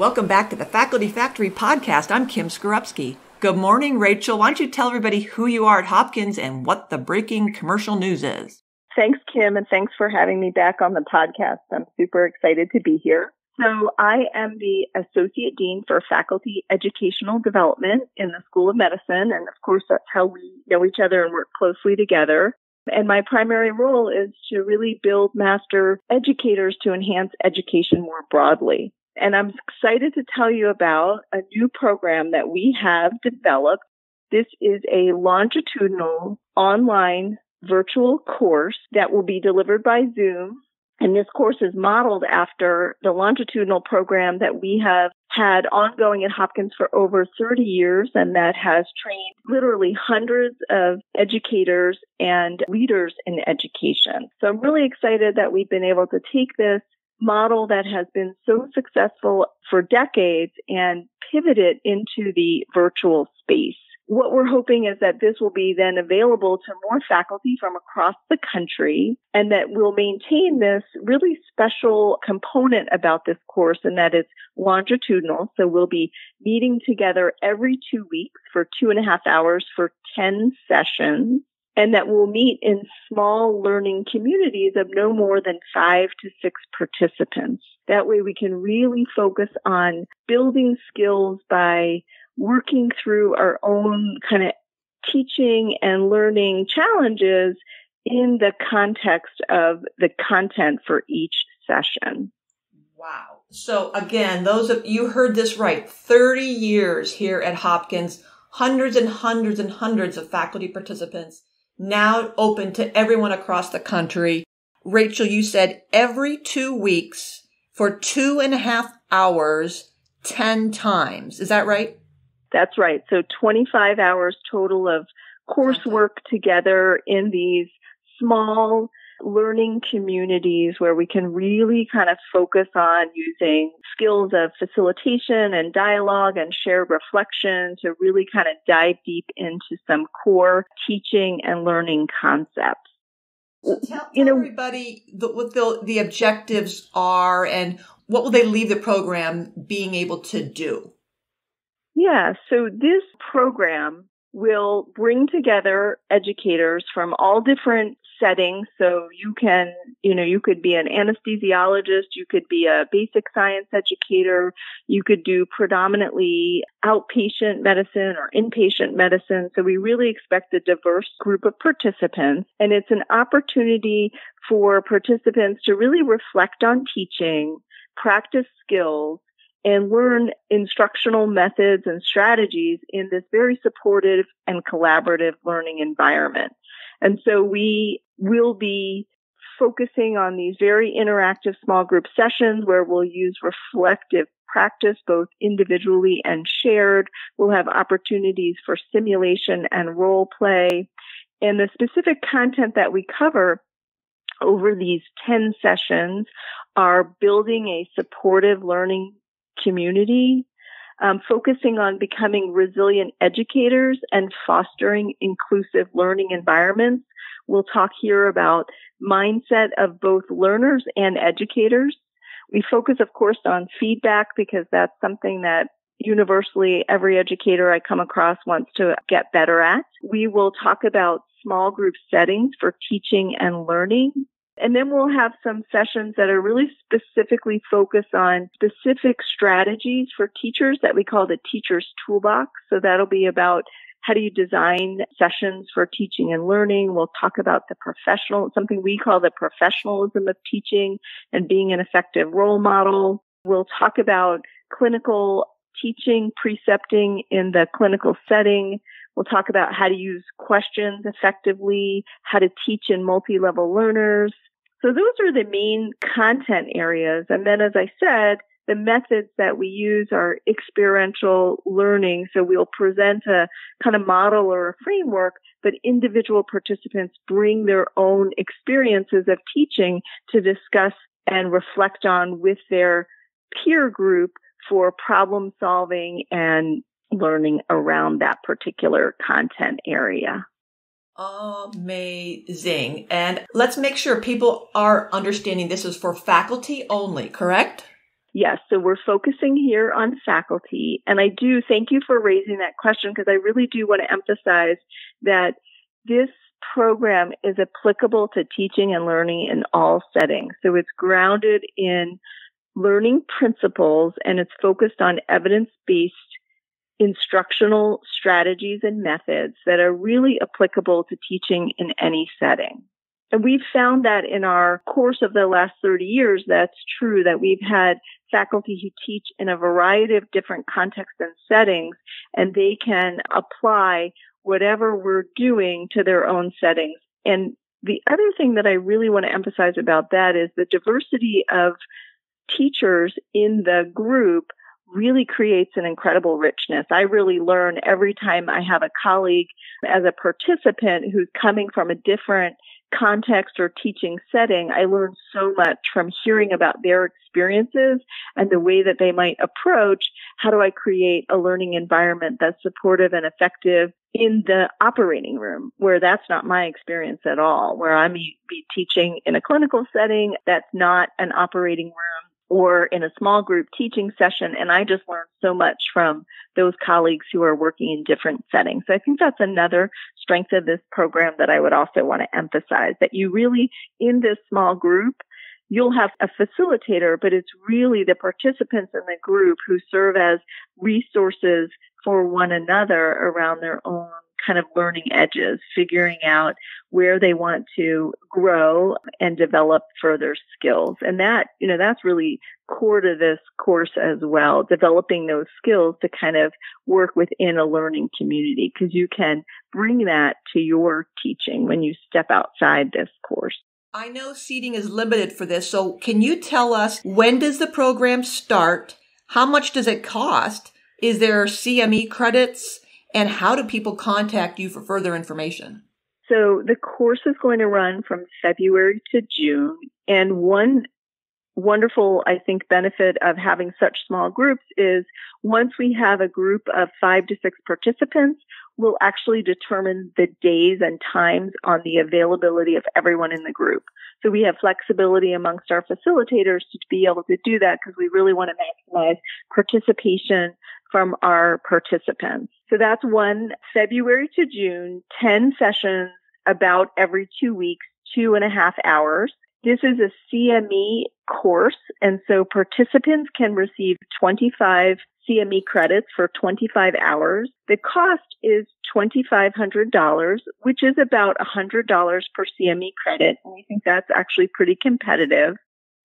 Welcome back to the Faculty Factory podcast. I'm Kim Skarupski. Good morning, Rachel. Why don't you tell everybody who you are at Hopkins and what the breaking commercial news is? Thanks, Kim, and thanks for having me back on the podcast. I'm super excited to be here. So I am the Associate Dean for Faculty Educational Development in the School of Medicine. And of course, that's how we know each other and work closely together. And my primary role is to really build master educators to enhance education more broadly. And I'm excited to tell you about a new program that we have developed. This is a longitudinal online virtual course that will be delivered by Zoom. And this course is modeled after the longitudinal program that we have had ongoing at Hopkins for over 30 years and that has trained literally hundreds of educators and leaders in education. So I'm really excited that we've been able to take this model that has been so successful for decades and pivot it into the virtual space. What we're hoping is that this will be then available to more faculty from across the country and that we'll maintain this really special component about this course and that it's longitudinal. So we'll be meeting together every two weeks for two and a half hours for 10 sessions and that will meet in small learning communities of no more than five to six participants. That way we can really focus on building skills by working through our own kind of teaching and learning challenges in the context of the content for each session. Wow. So again, those of you heard this right. 30 years here at Hopkins, hundreds and hundreds and hundreds of faculty participants now open to everyone across the country. Rachel, you said every two weeks for two and a half hours, 10 times. Is that right? That's right. So 25 hours total of coursework together in these small learning communities where we can really kind of focus on using skills of facilitation and dialogue and shared reflection to really kind of dive deep into some core teaching and learning concepts. So tell, you know, everybody the, what the, the objectives are and what will they leave the program being able to do? Yeah, so this program will bring together educators from all different settings. So you can, you know, you could be an anesthesiologist, you could be a basic science educator, you could do predominantly outpatient medicine or inpatient medicine. So we really expect a diverse group of participants and it's an opportunity for participants to really reflect on teaching, practice skills, and learn instructional methods and strategies in this very supportive and collaborative learning environment. And so we will be focusing on these very interactive small group sessions where we'll use reflective practice both individually and shared. We'll have opportunities for simulation and role play. And the specific content that we cover over these 10 sessions are building a supportive learning community, um, focusing on becoming resilient educators and fostering inclusive learning environments. We'll talk here about mindset of both learners and educators. We focus, of course, on feedback because that's something that universally every educator I come across wants to get better at. We will talk about small group settings for teaching and learning. And then we'll have some sessions that are really specifically focused on specific strategies for teachers that we call the teacher's toolbox. So that'll be about how do you design sessions for teaching and learning? We'll talk about the professional, something we call the professionalism of teaching and being an effective role model. We'll talk about clinical teaching, precepting in the clinical setting. We'll talk about how to use questions effectively, how to teach in multi-level learners, so those are the main content areas. And then as I said, the methods that we use are experiential learning. So we'll present a kind of model or a framework, but individual participants bring their own experiences of teaching to discuss and reflect on with their peer group for problem solving and learning around that particular content area. Amazing. And let's make sure people are understanding this is for faculty only, correct? Yes, so we're focusing here on faculty. And I do thank you for raising that question because I really do want to emphasize that this program is applicable to teaching and learning in all settings. So it's grounded in learning principles and it's focused on evidence-based instructional strategies and methods that are really applicable to teaching in any setting. And we've found that in our course of the last 30 years, that's true that we've had faculty who teach in a variety of different contexts and settings, and they can apply whatever we're doing to their own settings. And the other thing that I really want to emphasize about that is the diversity of teachers in the group really creates an incredible richness. I really learn every time I have a colleague as a participant who's coming from a different context or teaching setting, I learn so much from hearing about their experiences and the way that they might approach how do I create a learning environment that's supportive and effective in the operating room where that's not my experience at all, where I'm be teaching in a clinical setting that's not an operating room or in a small group teaching session. And I just learned so much from those colleagues who are working in different settings. So I think that's another strength of this program that I would also want to emphasize that you really, in this small group, you'll have a facilitator, but it's really the participants in the group who serve as resources for one another around their own kind of learning edges, figuring out where they want to grow and develop further skills. And that, you know, that's really core to this course as well, developing those skills to kind of work within a learning community because you can bring that to your teaching when you step outside this course. I know seating is limited for this, so can you tell us when does the program start? How much does it cost? Is there CME credits? And how do people contact you for further information? So the course is going to run from February to June. And one wonderful, I think, benefit of having such small groups is once we have a group of five to six participants, we'll actually determine the days and times on the availability of everyone in the group. So we have flexibility amongst our facilitators to be able to do that because we really want to maximize participation from our participants. So that's one February to June, 10 sessions about every two weeks, two and a half hours. This is a CME course, and so participants can receive 25 CME credits for 25 hours. The cost is $2,500, which is about $100 per CME credit. And we think that's actually pretty competitive.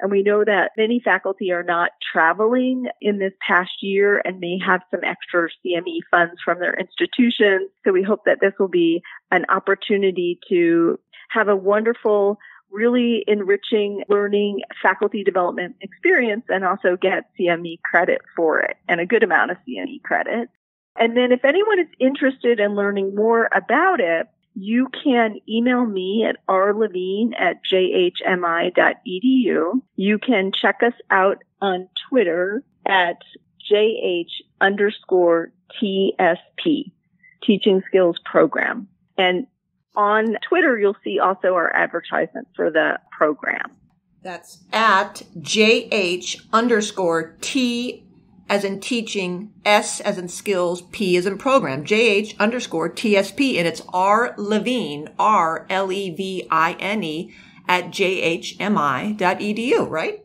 And we know that many faculty are not traveling in this past year and may have some extra CME funds from their institutions. So we hope that this will be an opportunity to have a wonderful really enriching learning faculty development experience and also get CME credit for it and a good amount of CME credit. And then if anyone is interested in learning more about it, you can email me at rlevine at jhmi.edu. You can check us out on Twitter at jh underscore TSP, Teaching Skills Program. And on Twitter, you'll see also our advertisement for the program. That's at JH underscore T as in teaching, S as in skills, P as in program, JH underscore TSP. And it's R Levine, R L E V I N E at jhmi.edu, right?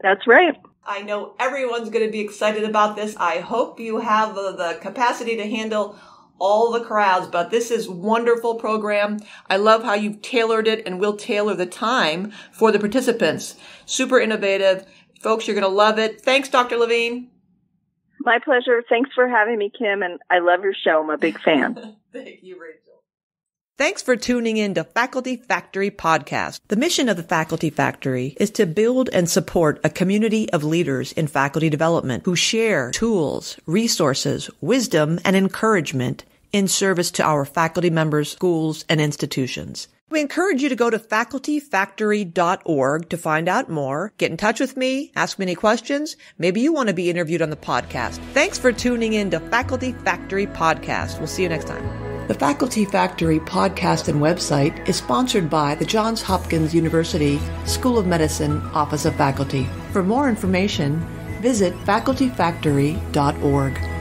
That's right. I know everyone's going to be excited about this. I hope you have the, the capacity to handle all the crowds, but this is wonderful program. I love how you've tailored it and will tailor the time for the participants. Super innovative. Folks, you're going to love it. Thanks, Dr. Levine. My pleasure. Thanks for having me, Kim, and I love your show. I'm a big fan. Thank you, Rachel. Thanks for tuning in to Faculty Factory Podcast. The mission of the Faculty Factory is to build and support a community of leaders in faculty development who share tools, resources, wisdom, and encouragement in service to our faculty members, schools, and institutions. We encourage you to go to facultyfactory.org to find out more. Get in touch with me, ask me any questions. Maybe you want to be interviewed on the podcast. Thanks for tuning in to Faculty Factory Podcast. We'll see you next time. The Faculty Factory podcast and website is sponsored by the Johns Hopkins University School of Medicine Office of Faculty. For more information, visit facultyfactory.org.